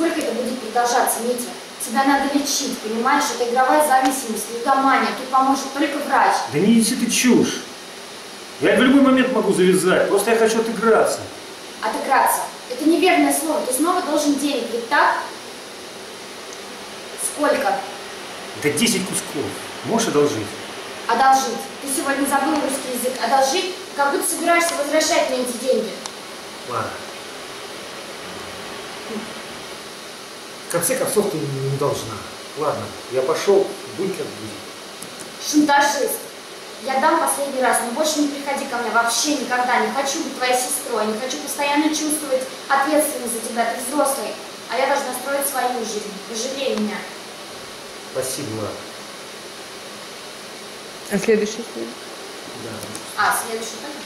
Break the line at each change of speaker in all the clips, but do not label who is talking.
Сколько это будет продолжаться, Митя? Тебя надо лечить, понимаешь? Это игровая зависимость, лудомания. Тут поможет только врач.
Да не неси ты чушь. Я в любой момент могу завязать, просто я хочу отыграться.
Отыграться. Это неверное слово. Ты снова должен денег, ведь так? Сколько?
Это 10 кусков. Можешь одолжить?
Одолжить. Ты сегодня забыл русский язык. Одолжить? Как будто собираешься возвращать мне эти деньги.
Ладно. В конце концов, ты не должна. Ладно, я пошел, будь как будет.
Шантажист. Я дам последний раз, но больше не приходи ко мне вообще никогда. Не хочу быть твоей сестрой, не хочу постоянно чувствовать ответственность за тебя. Ты взрослый, а я должна строить свою жизнь. Пожалей меня.
Спасибо, ладно.
А следующий фильм?
Да.
А, следующий тоже?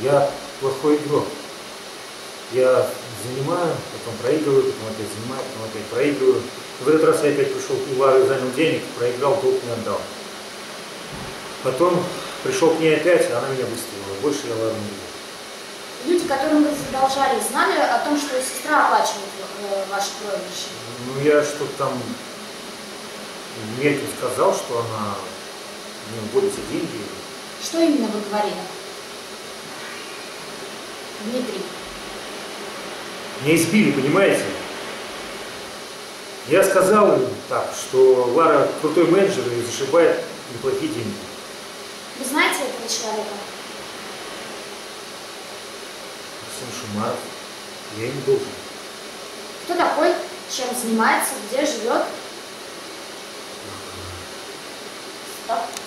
Я плохой игрок. Я занимаю, потом проигрываю, потом опять занимаю, потом опять проигрываю. В этот раз я опять пришел к Ларе, занял денег, проиграл, долг не отдал. Потом пришел к ней опять, а она меня выставила. Больше я Лару не видел.
Люди, которым вы задолжали, знали о том, что сестра оплачивает э, ваши проигрыши?
Ну, я что-то там Меркель сказал, что она не вводит все деньги.
Что именно вы говорили? внедрить.
Меня избили, понимаете? Я сказал им так, что Лара крутой менеджер и зашибает неплохие деньги.
Вы знаете этого человека?
Максим Шумар, Я не должен.
Кто такой? Чем занимается? Где живет? Стоп.